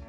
you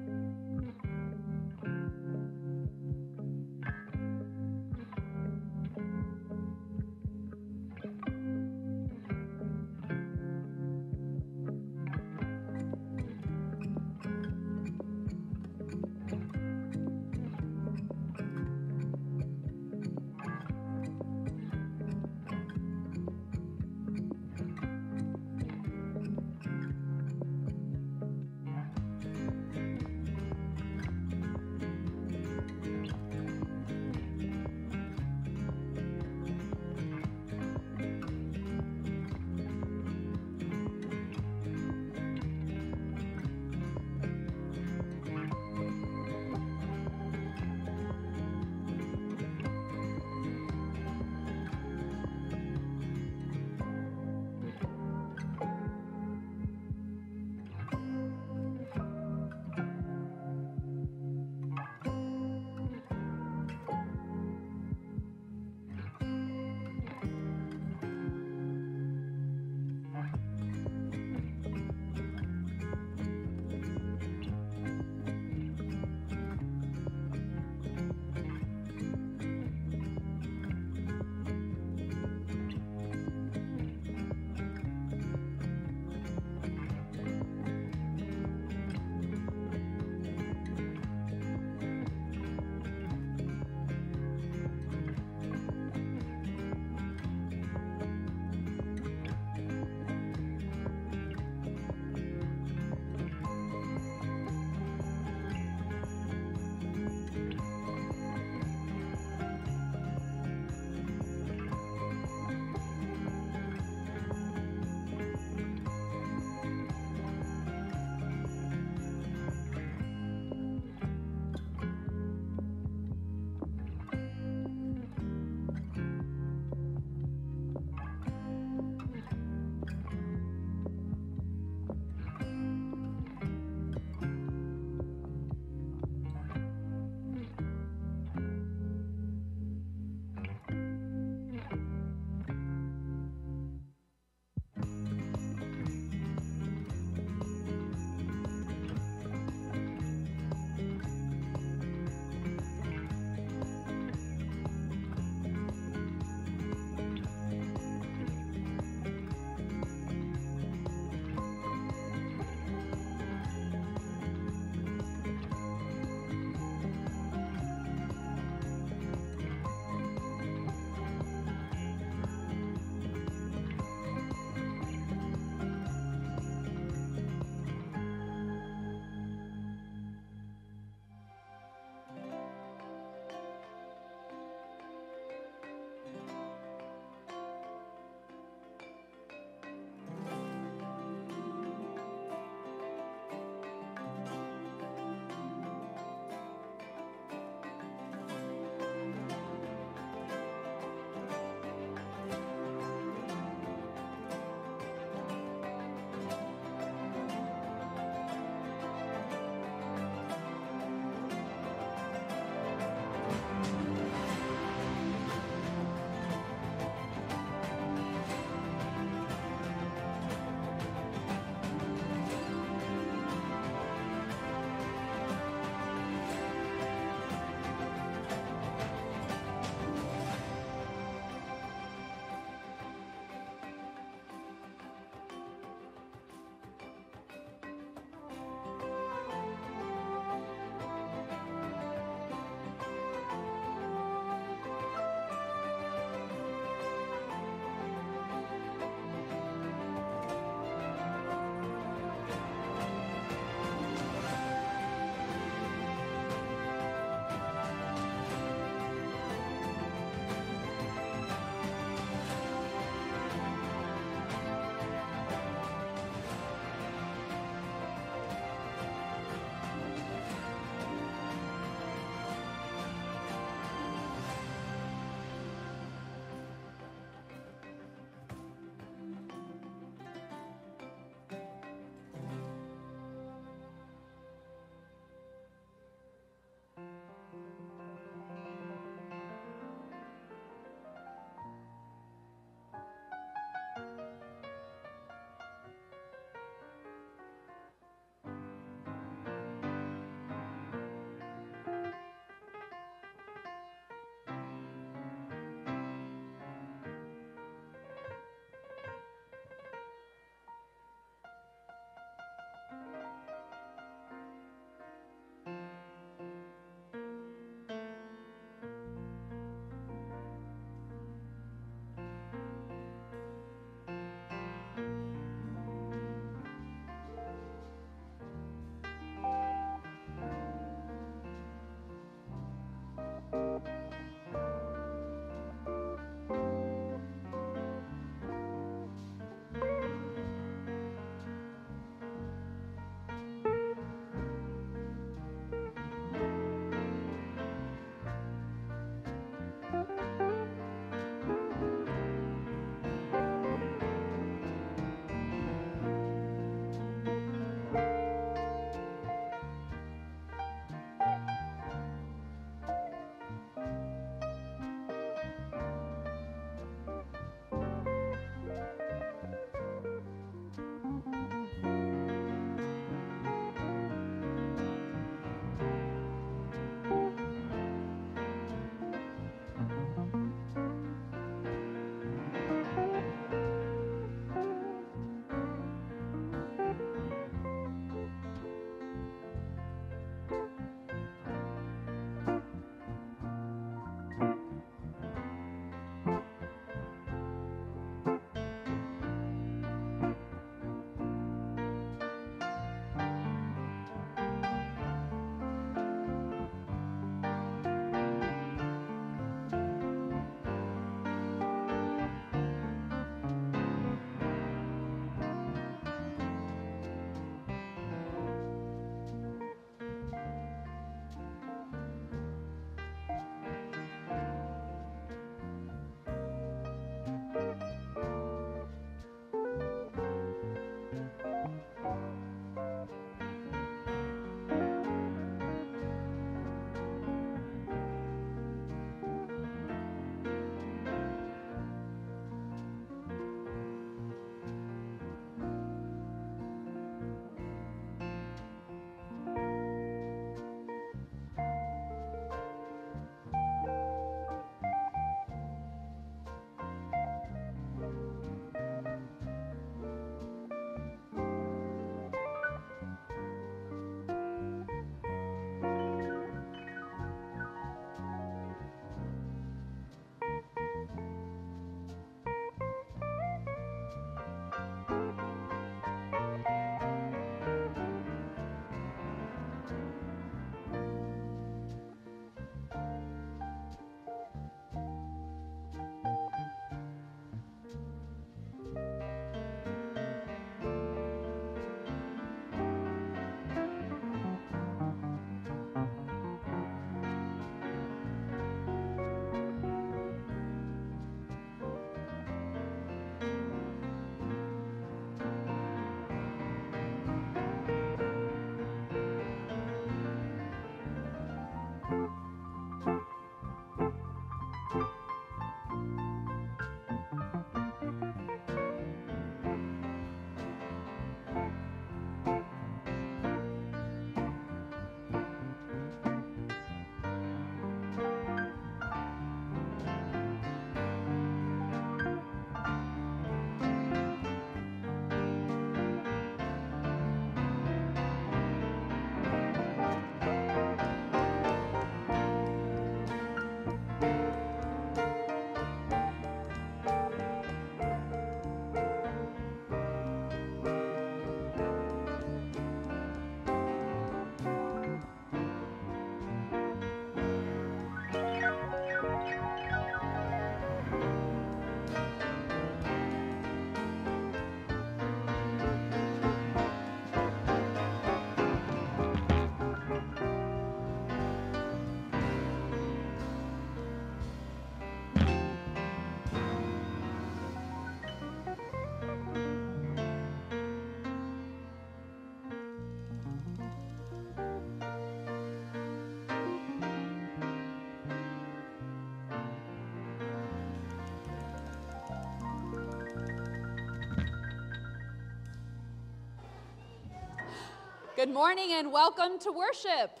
Good morning and welcome to worship.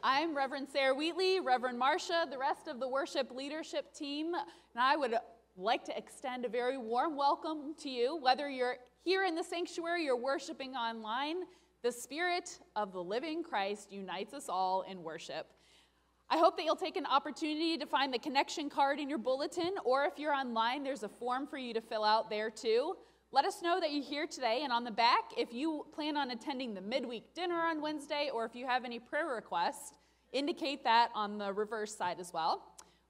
I'm Reverend Sarah Wheatley, Reverend Marcia, the rest of the worship leadership team, and I would like to extend a very warm welcome to you, whether you're here in the sanctuary or worshiping online. The Spirit of the living Christ unites us all in worship. I hope that you'll take an opportunity to find the connection card in your bulletin, or if you're online, there's a form for you to fill out there too. Let us know that you're here today, and on the back, if you plan on attending the midweek dinner on Wednesday, or if you have any prayer requests, indicate that on the reverse side as well.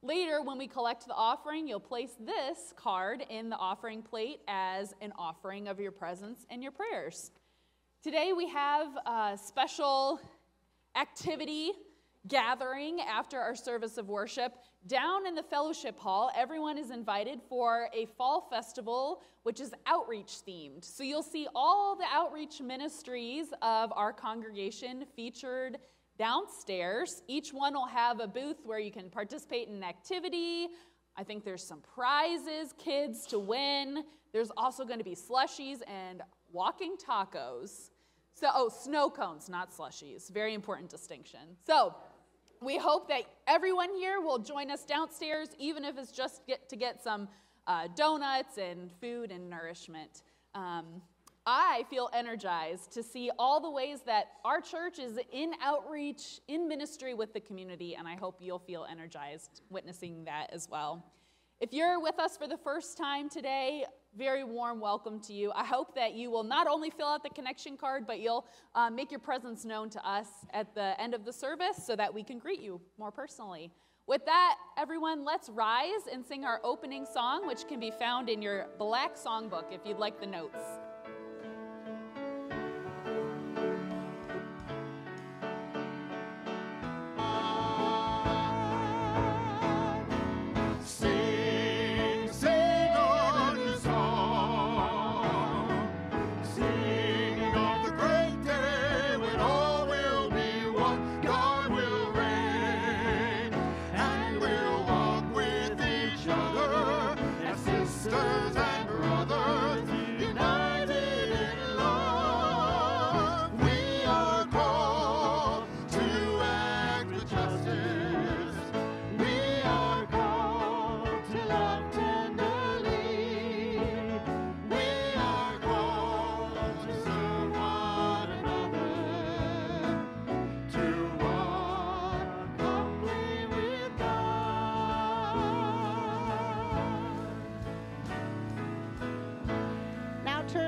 Later, when we collect the offering, you'll place this card in the offering plate as an offering of your presence and your prayers. Today, we have a special activity gathering after our service of worship. Down in the fellowship hall, everyone is invited for a fall festival, which is outreach themed. So you'll see all the outreach ministries of our congregation featured downstairs. Each one will have a booth where you can participate in an activity. I think there's some prizes, kids to win. There's also going to be slushies and walking tacos. So, oh, snow cones, not slushies. Very important distinction. So, we hope that everyone here will join us downstairs, even if it's just get, to get some uh, donuts and food and nourishment. Um, I feel energized to see all the ways that our church is in outreach, in ministry with the community, and I hope you'll feel energized witnessing that as well. If you're with us for the first time today, very warm welcome to you. I hope that you will not only fill out the connection card, but you'll uh, make your presence known to us at the end of the service so that we can greet you more personally. With that, everyone, let's rise and sing our opening song, which can be found in your black songbook if you'd like the notes.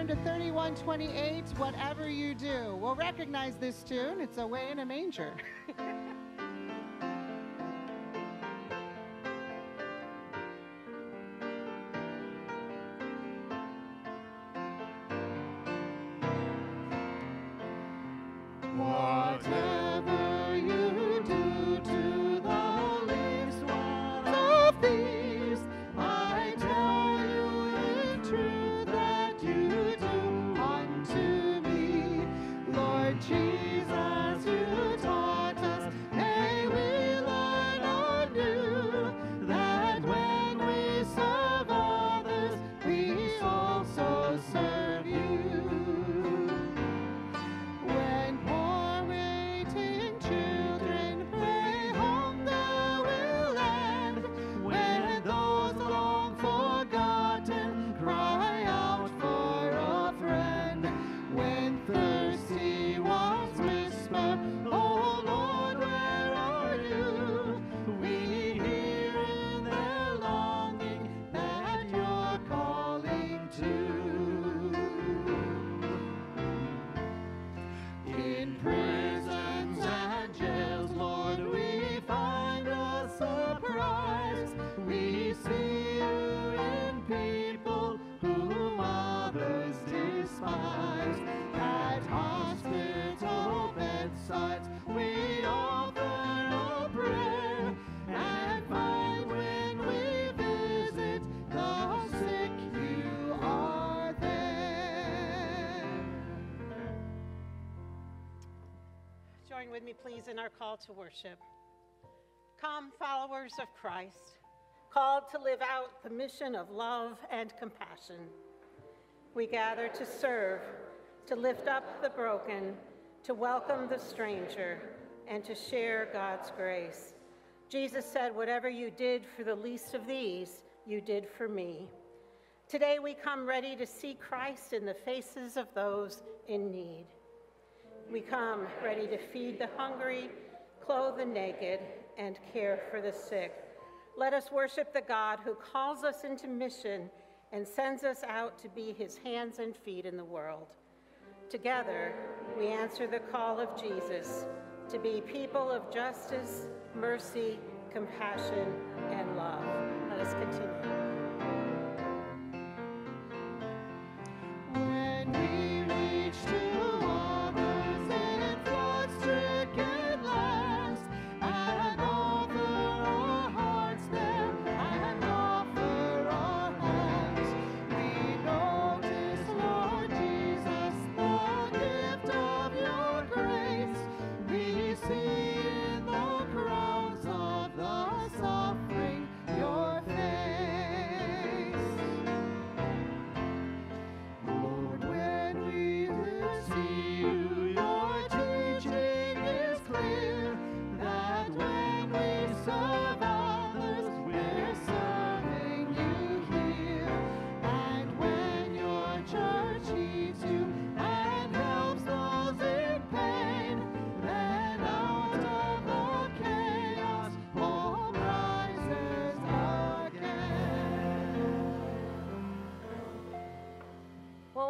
To 3128, Whatever You Do. We'll recognize this tune. It's Away in a Manger. with me, please, in our call to worship. Come, followers of Christ, called to live out the mission of love and compassion. We gather to serve, to lift up the broken, to welcome the stranger, and to share God's grace. Jesus said, Whatever you did for the least of these, you did for me. Today we come ready to see Christ in the faces of those in need. We come ready to feed the hungry, clothe the naked, and care for the sick. Let us worship the God who calls us into mission and sends us out to be his hands and feet in the world. Together, we answer the call of Jesus to be people of justice, mercy, compassion, and love. Let us continue.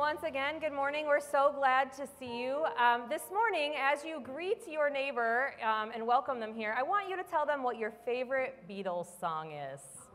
Once again, good morning. We're so glad to see you. Um, this morning, as you greet your neighbor um, and welcome them here, I want you to tell them what your favorite Beatles song is.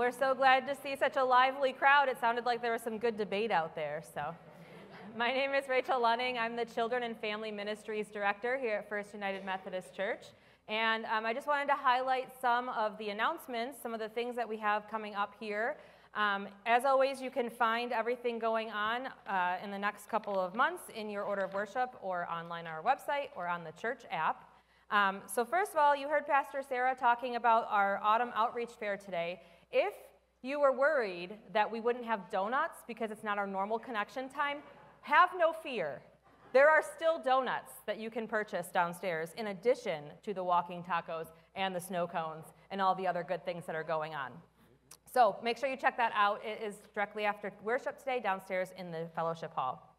We're so glad to see such a lively crowd. It sounded like there was some good debate out there. So, my name is Rachel Lunning. I'm the Children and Family Ministries Director here at First United Methodist Church. And um, I just wanted to highlight some of the announcements, some of the things that we have coming up here. Um, as always, you can find everything going on uh, in the next couple of months in your order of worship or online on our website or on the church app. Um, so, first of all, you heard Pastor Sarah talking about our autumn outreach fair today. If you were worried that we wouldn't have donuts because it's not our normal connection time, have no fear. There are still donuts that you can purchase downstairs in addition to the walking tacos and the snow cones and all the other good things that are going on. So make sure you check that out. It is directly after worship today downstairs in the fellowship hall.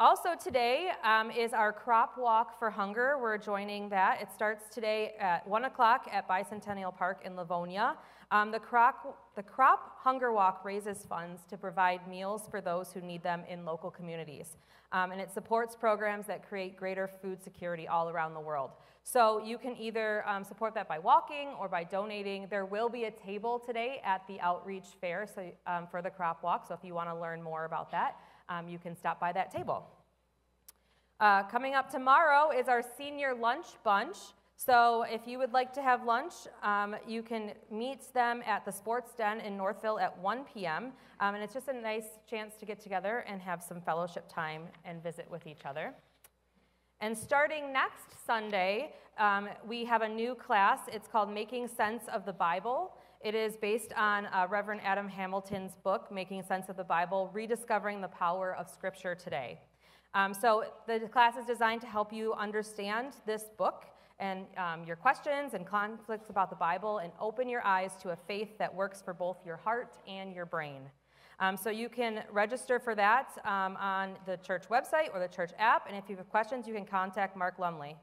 Also, today um, is our crop walk for hunger. We're joining that. It starts today at 1 o'clock at Bicentennial Park in Livonia. Um, the, crop, the crop hunger walk raises funds to provide meals for those who need them in local communities. Um, and it supports programs that create greater food security all around the world. So you can either um, support that by walking or by donating. There will be a table today at the outreach fair so, um, for the crop walk. So if you want to learn more about that, um, you can stop by that table. Uh, coming up tomorrow is our senior lunch bunch. So if you would like to have lunch, um, you can meet them at the Sports Den in Northville at 1 p.m. Um, and it's just a nice chance to get together and have some fellowship time and visit with each other. And starting next Sunday, um, we have a new class. It's called Making Sense of the Bible. It is based on uh, Reverend Adam Hamilton's book, Making Sense of the Bible Rediscovering the Power of Scripture Today. Um, so, the class is designed to help you understand this book and um, your questions and conflicts about the Bible and open your eyes to a faith that works for both your heart and your brain. Um, so you can register for that um, on the church website or the church app. And if you have questions, you can contact Mark Lumley.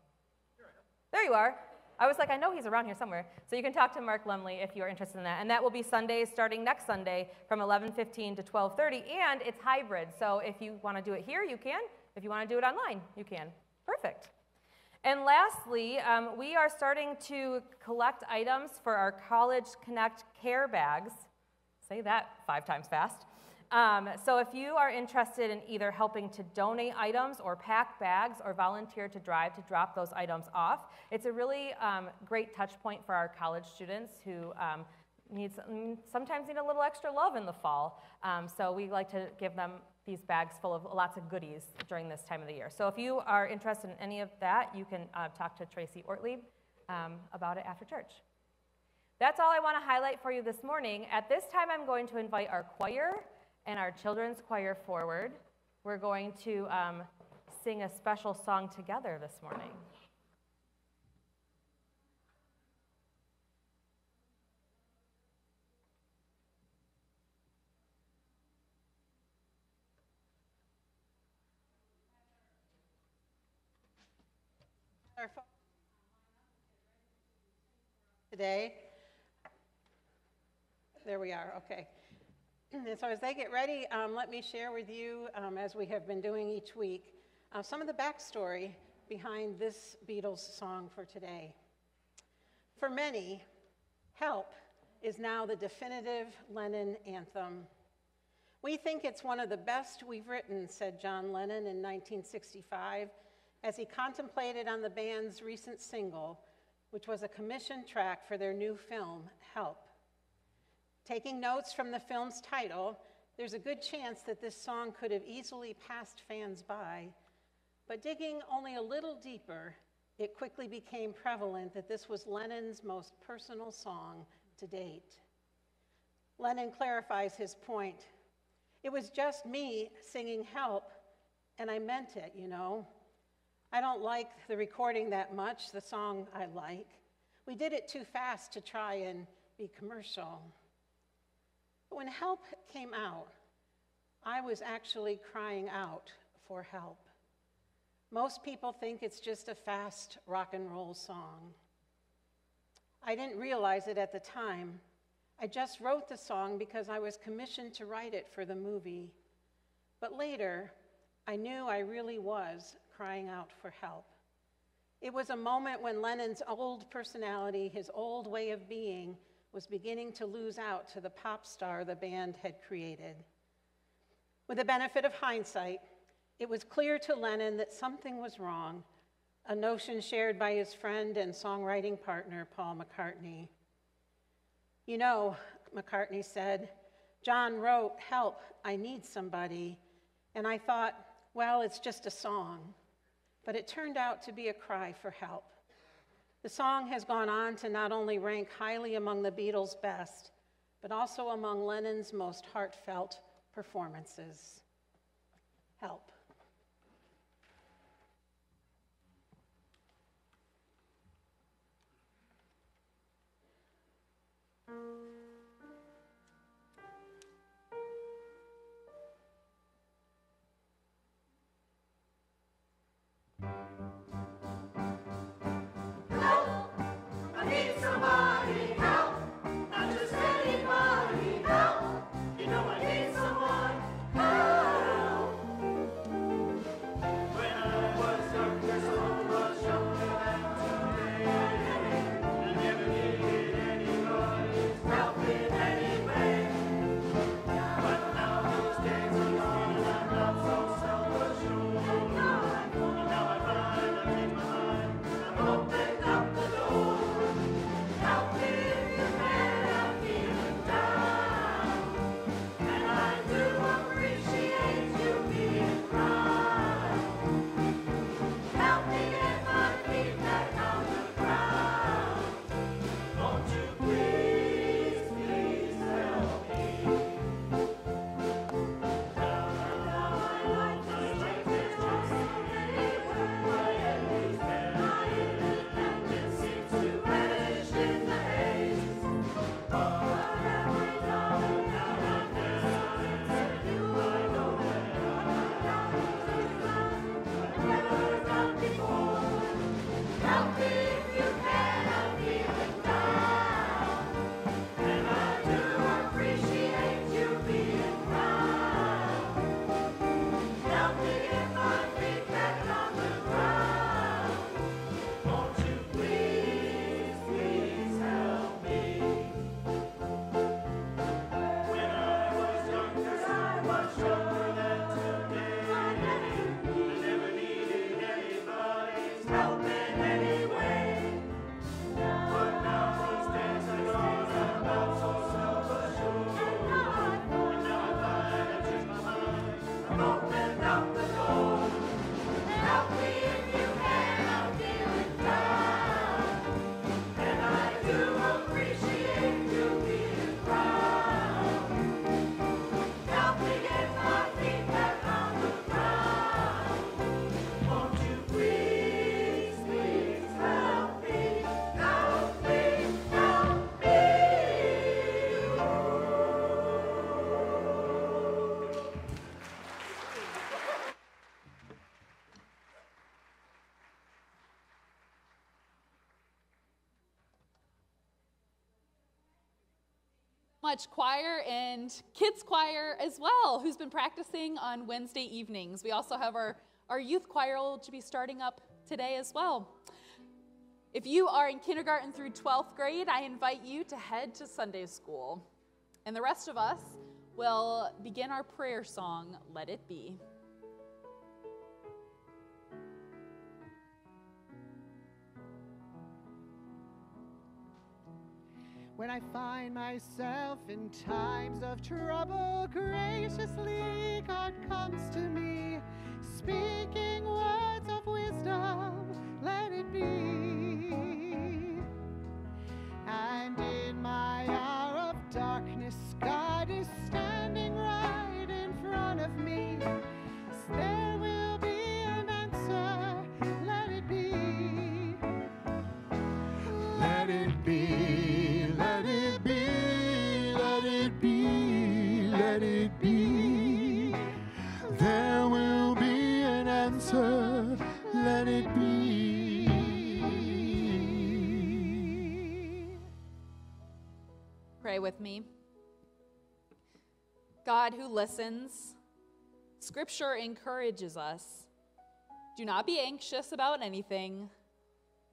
There you are. I was like, I know he's around here somewhere. So you can talk to Mark Lumley if you're interested in that. And that will be Sundays starting next Sunday from 11:15 to 12:30, and it's hybrid. So if you want to do it here, you can. If you want to do it online, you can. Perfect. And lastly, um, we are starting to collect items for our College Connect care bags. Say that five times fast. Um, so if you are interested in either helping to donate items or pack bags or volunteer to drive to drop those items off, it's a really um, great touch point for our college students who um, need, sometimes need a little extra love in the fall. Um, so we like to give them these bags full of lots of goodies during this time of the year. So if you are interested in any of that, you can uh, talk to Tracy Ortlieb um, about it after church. That's all I want to highlight for you this morning. At this time, I'm going to invite our choir and our children's choir forward. We're going to um, sing a special song together this morning. today. There we are, okay. And so as they get ready, um, let me share with you, um, as we have been doing each week, uh, some of the backstory behind this Beatles song for today. For many, Help is now the definitive Lennon anthem. We think it's one of the best we've written, said John Lennon in 1965 as he contemplated on the band's recent single, which was a commissioned track for their new film, Help. Taking notes from the film's title, there's a good chance that this song could have easily passed fans by, but digging only a little deeper, it quickly became prevalent that this was Lennon's most personal song to date. Lennon clarifies his point. It was just me singing Help, and I meant it, you know. I don't like the recording that much, the song I like. We did it too fast to try and be commercial. But when help came out, I was actually crying out for help. Most people think it's just a fast rock and roll song. I didn't realize it at the time. I just wrote the song because I was commissioned to write it for the movie. But later, I knew I really was crying out for help. It was a moment when Lennon's old personality, his old way of being, was beginning to lose out to the pop star the band had created. With the benefit of hindsight, it was clear to Lennon that something was wrong, a notion shared by his friend and songwriting partner, Paul McCartney. You know, McCartney said, John wrote, Help, I need somebody. And I thought, well, it's just a song. But it turned out to be a cry for help. The song has gone on to not only rank highly among the Beatles' best, but also among Lennon's most heartfelt performances. Help. Choir and kids choir as well, who's been practicing on Wednesday evenings. We also have our, our youth choir to be starting up today as well. If you are in kindergarten through 12th grade, I invite you to head to Sunday school. And the rest of us will begin our prayer song, Let It Be. When I find myself in times of trouble, graciously God comes to me, speaking words of wisdom, let it be. Me. God who listens, Scripture encourages us do not be anxious about anything,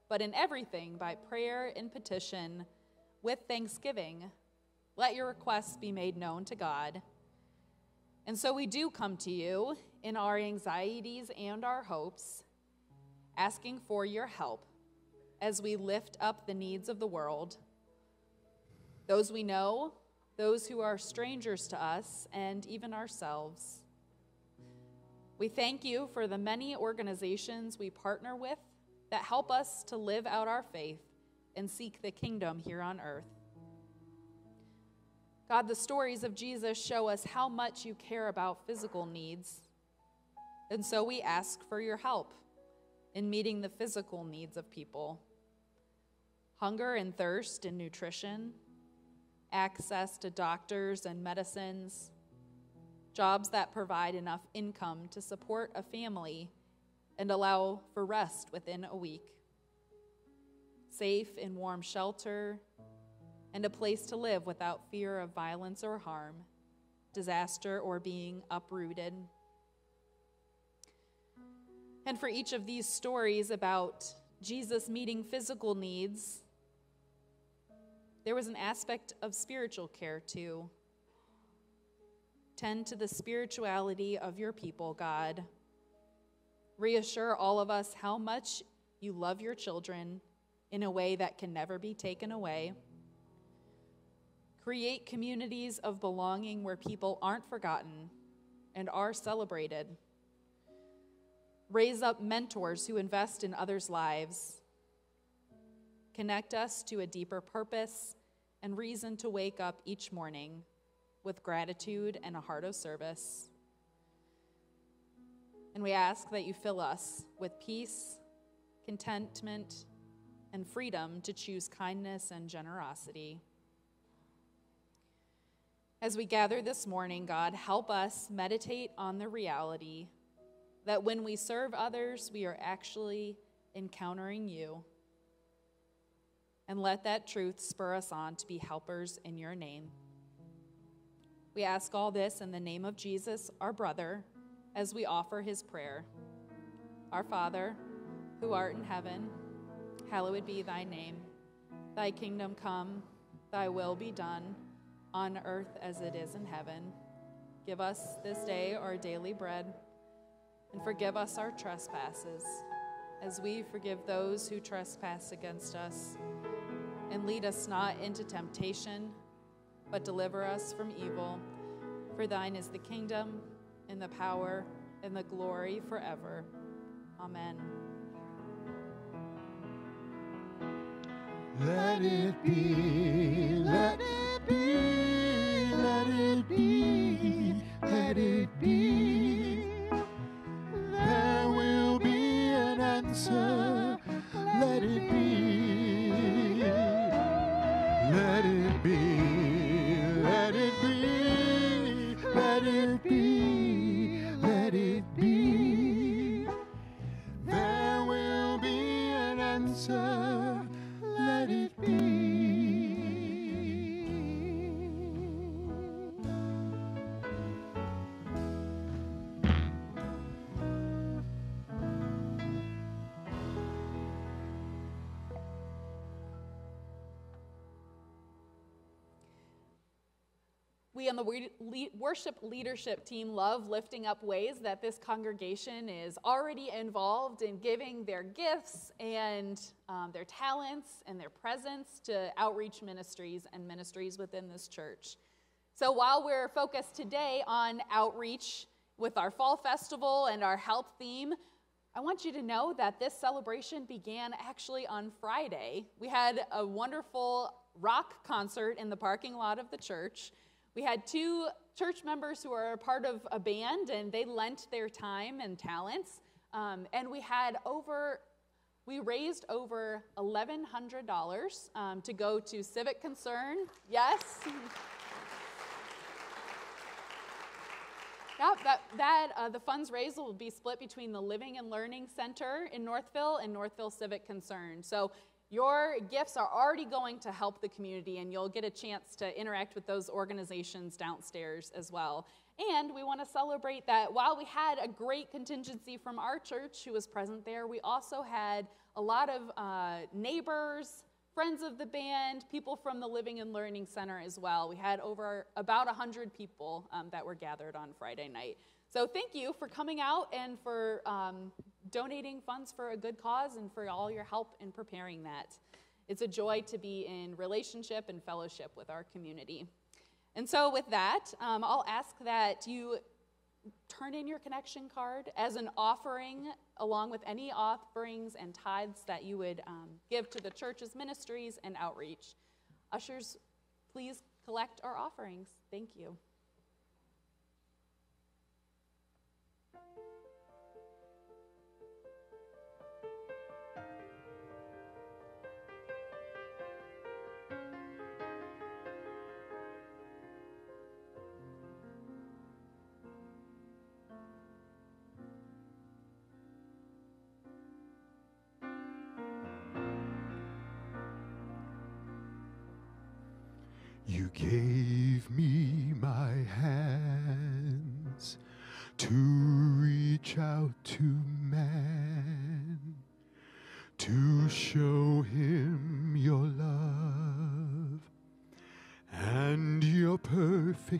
but in everything, by prayer and petition, with thanksgiving, let your requests be made known to God. And so we do come to you in our anxieties and our hopes, asking for your help as we lift up the needs of the world those we know, those who are strangers to us, and even ourselves. We thank you for the many organizations we partner with that help us to live out our faith and seek the kingdom here on earth. God, the stories of Jesus show us how much you care about physical needs. And so we ask for your help in meeting the physical needs of people hunger and thirst and nutrition access to doctors and medicines, jobs that provide enough income to support a family and allow for rest within a week, safe and warm shelter, and a place to live without fear of violence or harm, disaster, or being uprooted. And for each of these stories about Jesus meeting physical needs, there was an aspect of spiritual care too. Tend to the spirituality of your people, God. Reassure all of us how much you love your children in a way that can never be taken away. Create communities of belonging where people aren't forgotten and are celebrated. Raise up mentors who invest in others' lives. Connect us to a deeper purpose and reason to wake up each morning with gratitude and a heart of service. And we ask that you fill us with peace, contentment, and freedom to choose kindness and generosity. As we gather this morning, God, help us meditate on the reality that when we serve others, we are actually encountering you and let that truth spur us on to be helpers in your name. We ask all this in the name of Jesus, our brother, as we offer his prayer. Our Father, who art in heaven, hallowed be thy name. Thy kingdom come, thy will be done, on earth as it is in heaven. Give us this day our daily bread, and forgive us our trespasses, as we forgive those who trespass against us and lead us not into temptation, but deliver us from evil. For thine is the kingdom, and the power, and the glory forever. Amen. Let it be, let it be, let it be, let it be. Worship leadership team love lifting up ways that this congregation is already involved in giving their gifts and um, their talents and their presence to outreach ministries and ministries within this church. So while we're focused today on outreach with our fall festival and our help theme, I want you to know that this celebration began actually on Friday. We had a wonderful rock concert in the parking lot of the church. We had two church members who are part of a band, and they lent their time and talents. Um, and we had over, we raised over $1,100 um, to go to Civic Concern. Yes. Yeah, that, that uh, the funds raised will be split between the Living and Learning Center in Northville and Northville Civic Concern. So your gifts are already going to help the community, and you'll get a chance to interact with those organizations downstairs as well. And we want to celebrate that while we had a great contingency from our church who was present there, we also had a lot of uh, neighbors, friends of the band, people from the Living and Learning Center as well. We had over about 100 people um, that were gathered on Friday night. So thank you for coming out and for um, donating funds for a good cause and for all your help in preparing that. It's a joy to be in relationship and fellowship with our community. And so, with that, um, I'll ask that you turn in your connection card as an offering, along with any offerings and tithes that you would um, give to the church's ministries and outreach. Ushers, please collect our offerings. Thank you. You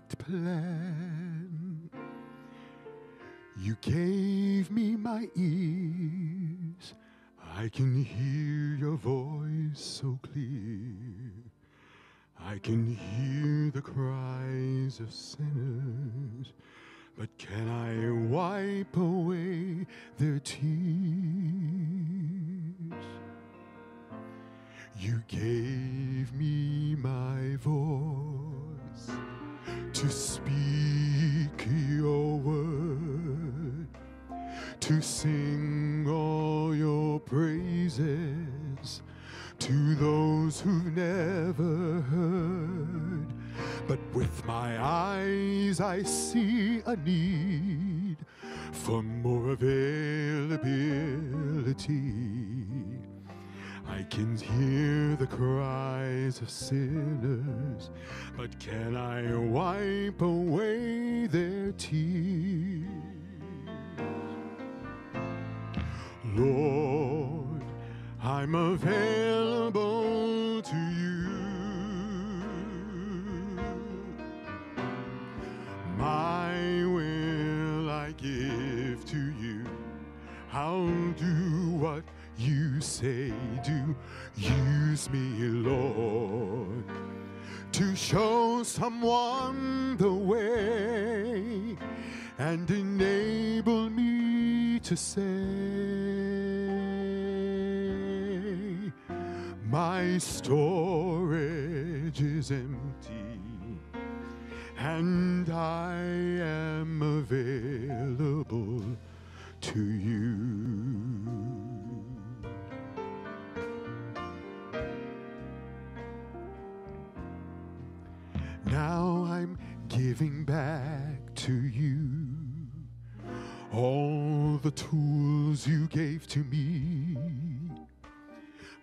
perfect plan. You gave me my ears, I can hear your voice so clear. I can hear to sing all your praises to those who've never heard. But with my eyes, I see a need for more availability. I can hear the cries of sinners, but can I wipe away their tears? Lord, I'm available to you. My will I give to you. I'll do what you say do. Use me, Lord, to show someone the way and enable me to say, My storage is empty and I am available to you. Now I'm giving back to you all the tools you gave to me.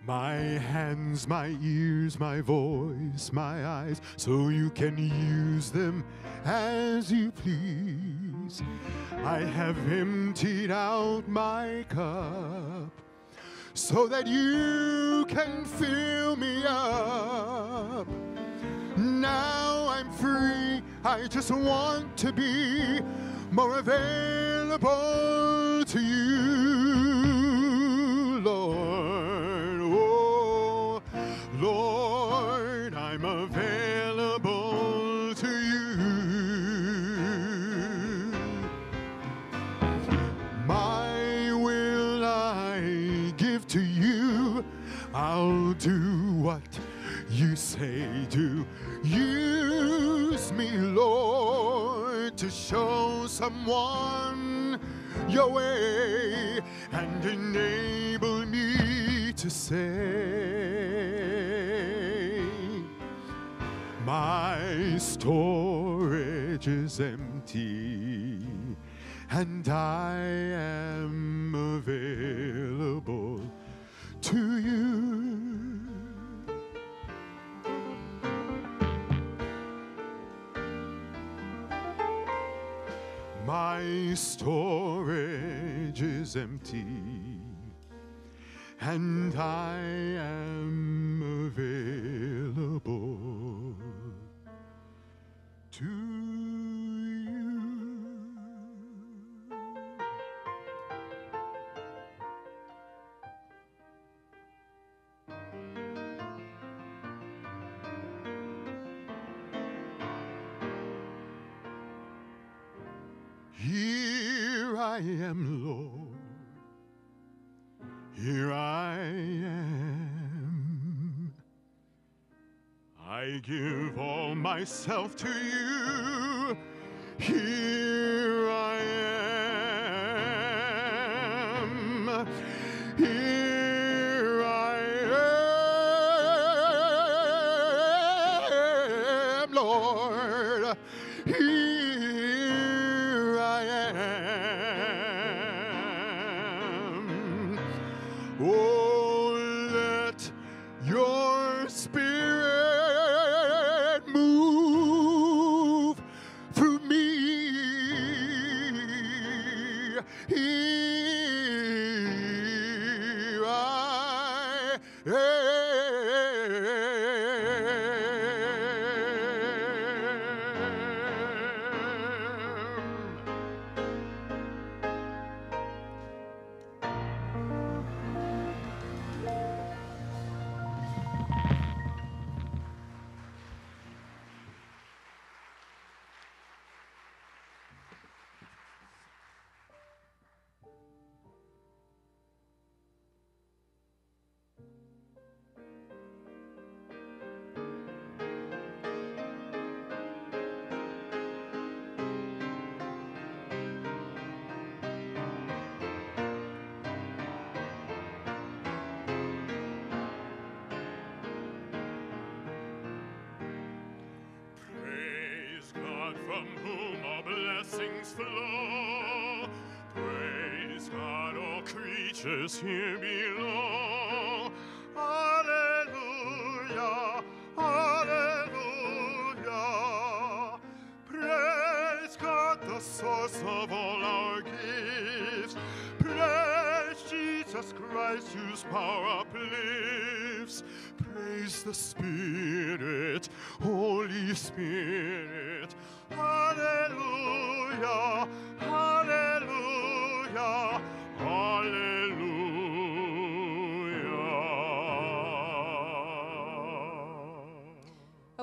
My hands, my ears, my voice, my eyes, so you can use them as you please. I have emptied out my cup so that you can fill me up. Now I'm free. I just want to be more available to you, someone your way and enable me to say, My storage is empty and I am My storage is empty and I am I am, Lord. Here I am. I give all myself to you. Here I am. Here I am, Lord. Here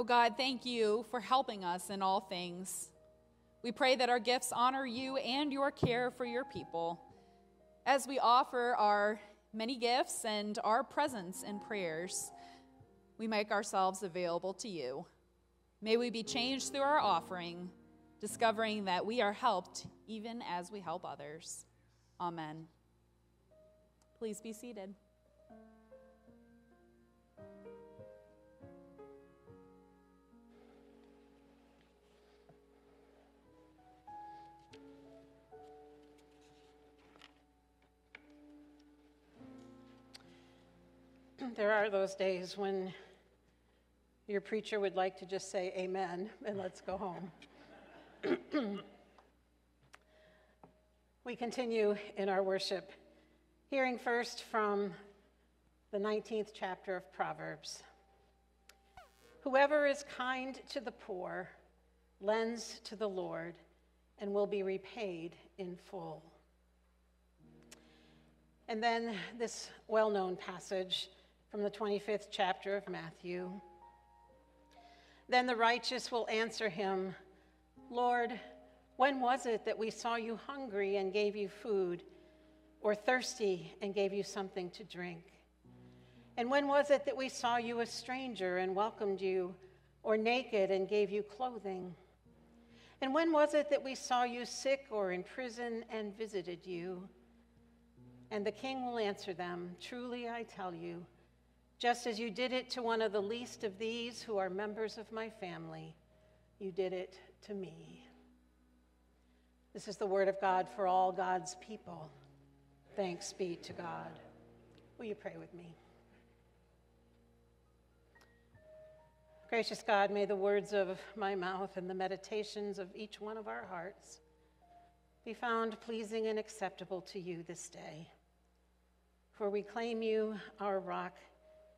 Oh God, thank you for helping us in all things. We pray that our gifts honor you and your care for your people. As we offer our many gifts and our presence and prayers, we make ourselves available to you. May we be changed through our offering, discovering that we are helped even as we help others. Amen. Please be seated. There are those days when your preacher would like to just say amen and let's go home. we continue in our worship, hearing first from the 19th chapter of Proverbs. Whoever is kind to the poor lends to the Lord and will be repaid in full. And then this well known passage from the 25th chapter of Matthew. Then the righteous will answer him, Lord, when was it that we saw you hungry and gave you food, or thirsty and gave you something to drink? And when was it that we saw you a stranger and welcomed you, or naked and gave you clothing? And when was it that we saw you sick or in prison and visited you? And the king will answer them Truly I tell you, just as you did it to one of the least of these who are members of my family, you did it to me. This is the word of God for all God's people. Thanks be to God. Will you pray with me? Gracious God, may the words of my mouth and the meditations of each one of our hearts be found pleasing and acceptable to you this day. For we claim you, our rock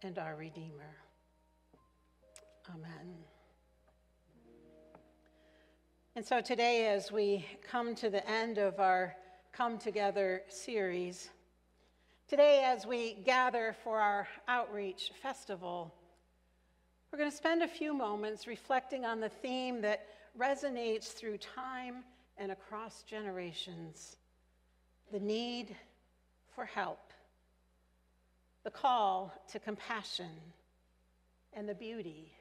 and our Redeemer. Amen. And so today, as we come to the end of our Come Together series, today, as we gather for our outreach festival, we're going to spend a few moments reflecting on the theme that resonates through time and across generations the need for help, the call to compassion, and the beauty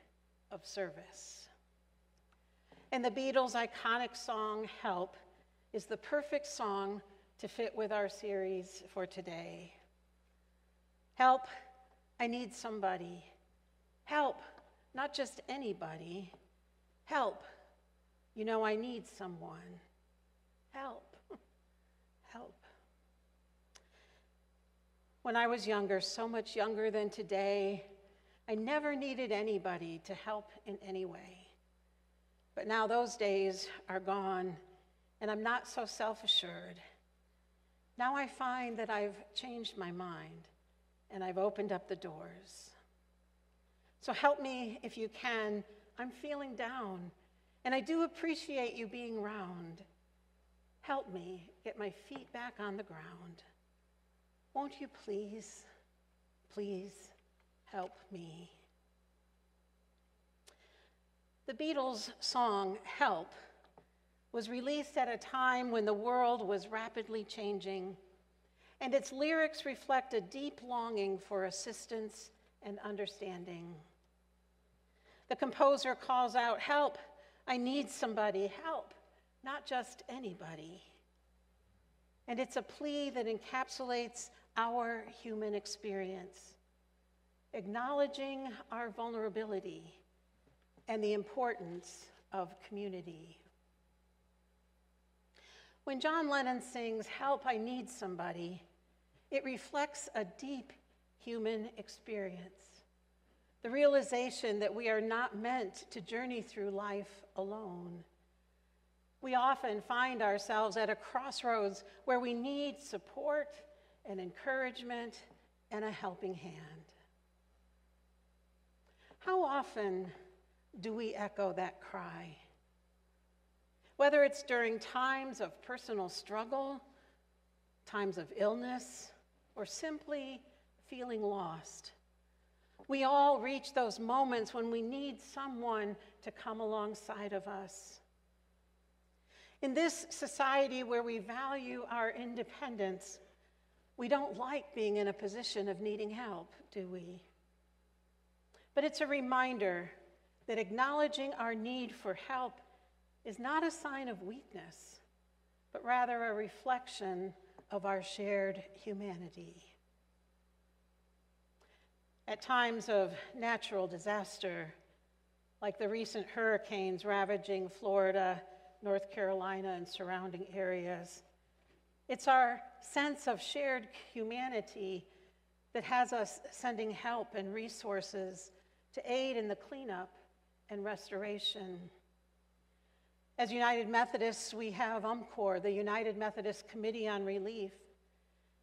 of service. And the Beatles' iconic song, Help, is the perfect song to fit with our series for today. Help, I need somebody. Help, not just anybody. Help. You know, I need someone. Help. Help. When I was younger, so much younger than today, I never needed anybody to help in any way. But now those days are gone, and I'm not so self assured. Now I find that I've changed my mind and I've opened up the doors. So help me if you can. I'm feeling down, and I do appreciate you being round. Help me get my feet back on the ground. Won't you please, please help me? The Beatles' song, Help, was released at a time when the world was rapidly changing, and its lyrics reflect a deep longing for assistance and understanding. The composer calls out, Help, I need somebody, help, not just anybody. And it's a plea that encapsulates our human experience, acknowledging our vulnerability and the importance of community. When John Lennon sings, Help, I Need Somebody, it reflects a deep human experience the realization that we are not meant to journey through life alone. We often find ourselves at a crossroads where we need support and encouragement and a helping hand. How often do we echo that cry? Whether it's during times of personal struggle, times of illness, or simply feeling lost. We all reach those moments when we need someone to come alongside of us. In this society where we value our independence, we don't like being in a position of needing help, do we? But it's a reminder that acknowledging our need for help is not a sign of weakness, but rather a reflection of our shared humanity. At times of natural disaster, like the recent hurricanes ravaging Florida, North Carolina, and surrounding areas, it's our sense of shared humanity that has us sending help and resources to aid in the cleanup and restoration. As United Methodists, we have UMCOR, the United Methodist Committee on Relief,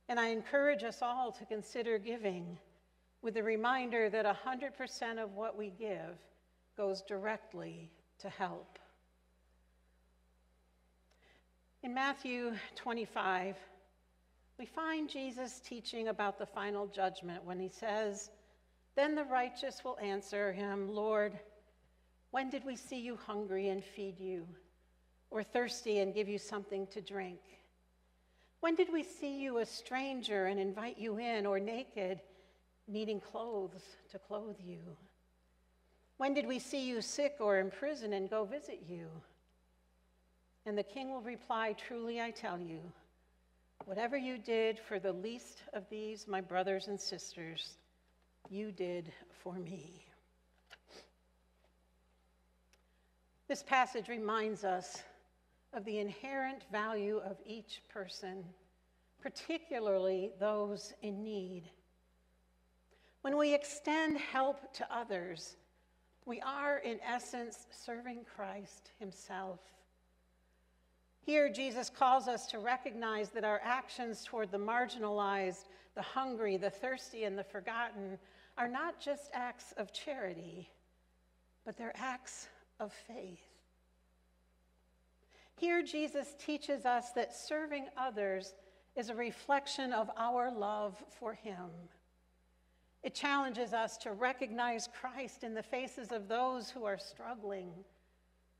and I encourage us all to consider giving with the reminder that 100% of what we give goes directly to help. In Matthew 25, we find Jesus teaching about the final judgment when he says, Then the righteous will answer him, Lord, when did we see you hungry and feed you, or thirsty and give you something to drink? When did we see you a stranger and invite you in, or naked, needing clothes to clothe you? When did we see you sick or in prison and go visit you? And the king will reply, Truly I tell you, whatever you did for the least of these, my brothers and sisters, you did for me. This passage reminds us of the inherent value of each person, particularly those in need. When we extend help to others, we are, in essence, serving Christ Himself. Here, Jesus calls us to recognize that our actions toward the marginalized, the hungry, the thirsty, and the forgotten are not just acts of charity, but they're acts of faith. Here, Jesus teaches us that serving others is a reflection of our love for Him. It challenges us to recognize Christ in the faces of those who are struggling,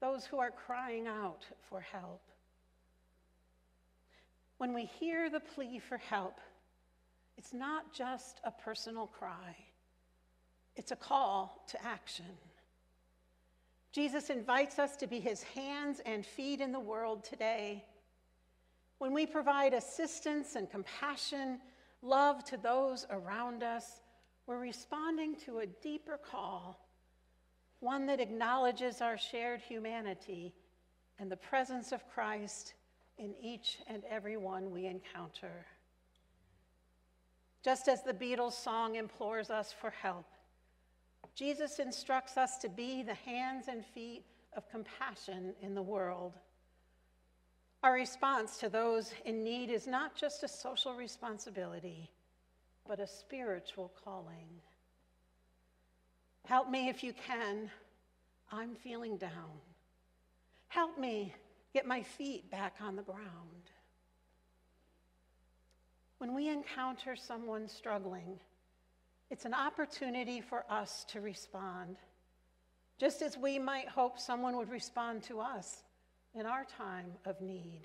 those who are crying out for help. When we hear the plea for help, it's not just a personal cry, it's a call to action. Jesus invites us to be his hands and feet in the world today. When we provide assistance and compassion, love to those around us, we're responding to a deeper call, one that acknowledges our shared humanity and the presence of Christ in each and every one we encounter. Just as the Beatles song implores us for help, Jesus instructs us to be the hands and feet of compassion in the world. Our response to those in need is not just a social responsibility, but a spiritual calling. Help me if you can. I'm feeling down. Help me get my feet back on the ground. When we encounter someone struggling, it's an opportunity for us to respond, just as we might hope someone would respond to us in our time of need.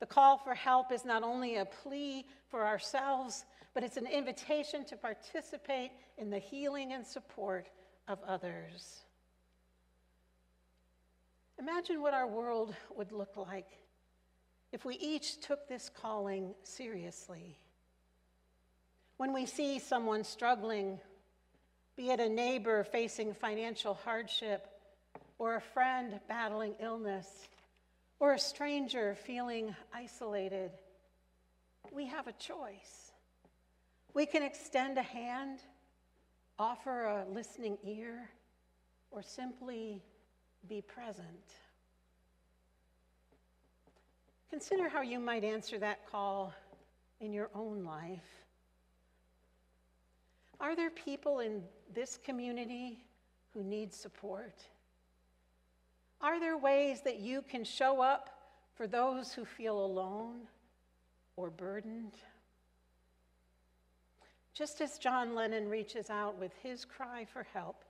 The call for help is not only a plea for ourselves, but it's an invitation to participate in the healing and support of others. Imagine what our world would look like if we each took this calling seriously. When we see someone struggling, be it a neighbor facing financial hardship, or a friend battling illness, or a stranger feeling isolated, we have a choice. We can extend a hand, offer a listening ear, or simply be present. Consider how you might answer that call in your own life. Are there people in this community who need support? Are there ways that you can show up for those who feel alone or burdened? Just as John Lennon reaches out with his cry for help,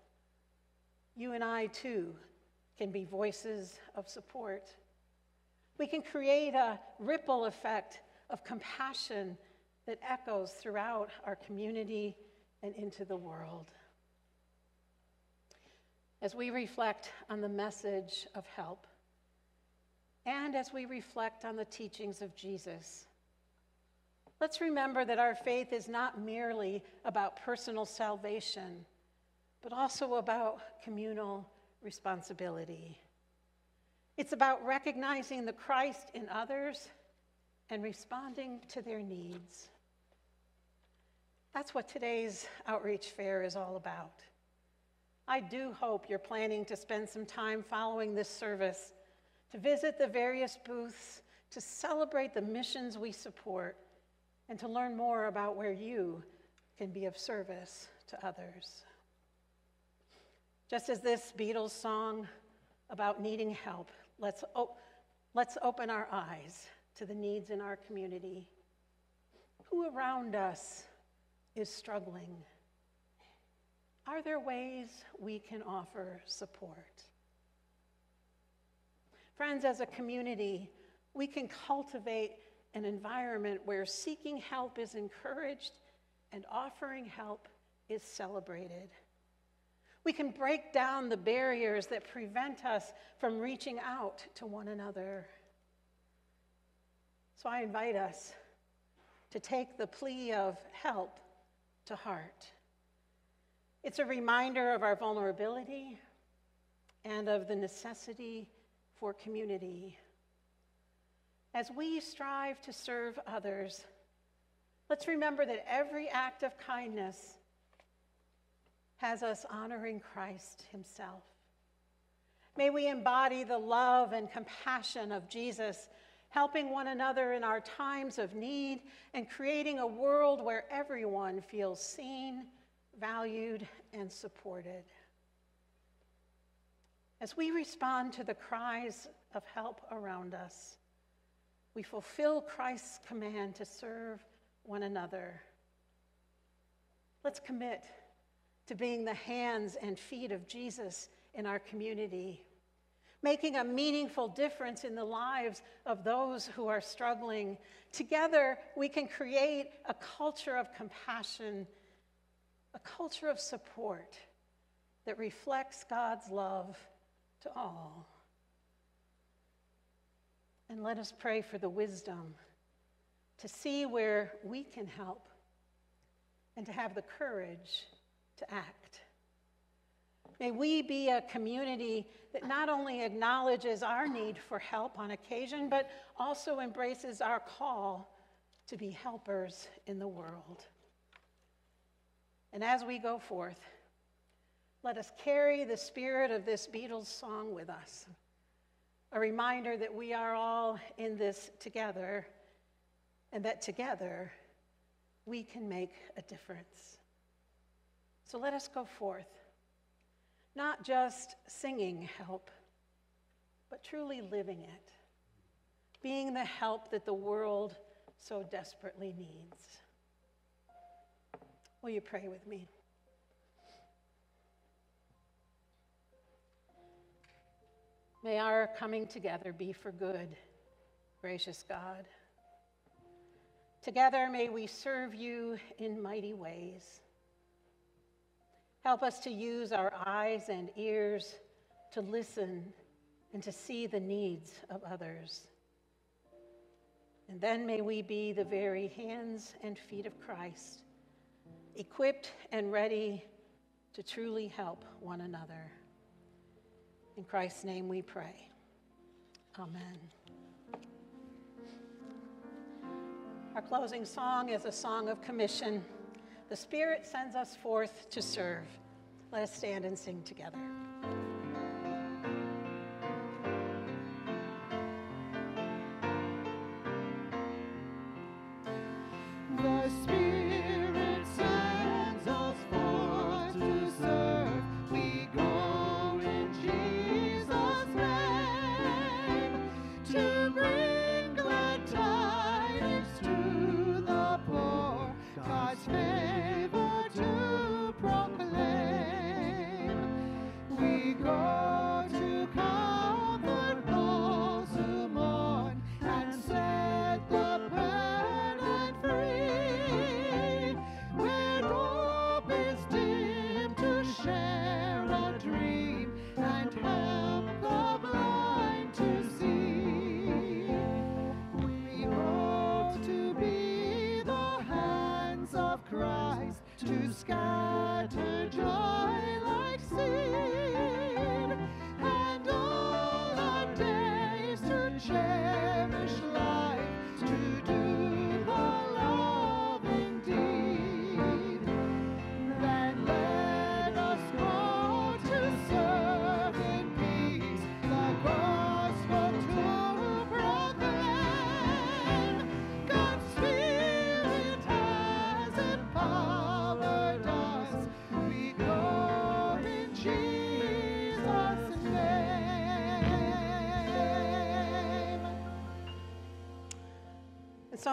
you and I too can be voices of support. We can create a ripple effect of compassion that echoes throughout our community and into the world. As we reflect on the message of help, and as we reflect on the teachings of Jesus, let's remember that our faith is not merely about personal salvation, but also about communal responsibility. It's about recognizing the Christ in others and responding to their needs. That's what today's outreach fair is all about. I do hope you're planning to spend some time following this service to visit the various booths, to celebrate the missions we support, and to learn more about where you can be of service to others. Just as this Beatles song about needing help, let's, op- let's open our eyes to the needs in our community. Who around us is struggling? Are there ways we can offer support? Friends, as a community, we can cultivate an environment where seeking help is encouraged and offering help is celebrated. We can break down the barriers that prevent us from reaching out to one another. So I invite us to take the plea of help to heart. It's a reminder of our vulnerability and of the necessity for community. As we strive to serve others, let's remember that every act of kindness has us honoring Christ Himself. May we embody the love and compassion of Jesus, helping one another in our times of need and creating a world where everyone feels seen, valued, and supported. As we respond to the cries of help around us, we fulfill Christ's command to serve one another. Let's commit to being the hands and feet of Jesus in our community, making a meaningful difference in the lives of those who are struggling. Together, we can create a culture of compassion, a culture of support that reflects God's love to all. And let us pray for the wisdom to see where we can help and to have the courage to act. May we be a community that not only acknowledges our need for help on occasion, but also embraces our call to be helpers in the world. And as we go forth, let us carry the spirit of this Beatles song with us. A reminder that we are all in this together and that together we can make a difference. So let us go forth, not just singing help, but truly living it, being the help that the world so desperately needs. Will you pray with me? May our coming together be for good, gracious God. Together may we serve you in mighty ways. Help us to use our eyes and ears to listen and to see the needs of others. And then may we be the very hands and feet of Christ, equipped and ready to truly help one another. In Christ's name we pray. Amen. Our closing song is a song of commission. The Spirit sends us forth to serve. Let us stand and sing together.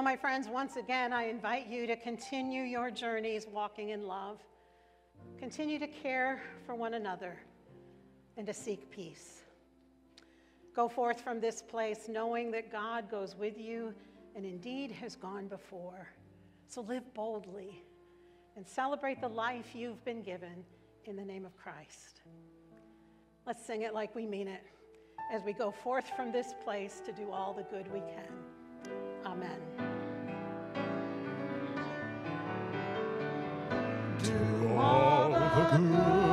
My friends, once again, I invite you to continue your journeys walking in love. Continue to care for one another and to seek peace. Go forth from this place knowing that God goes with you and indeed has gone before. So live boldly and celebrate the life you've been given in the name of Christ. Let's sing it like we mean it as we go forth from this place to do all the good we can. Amen. Do all the good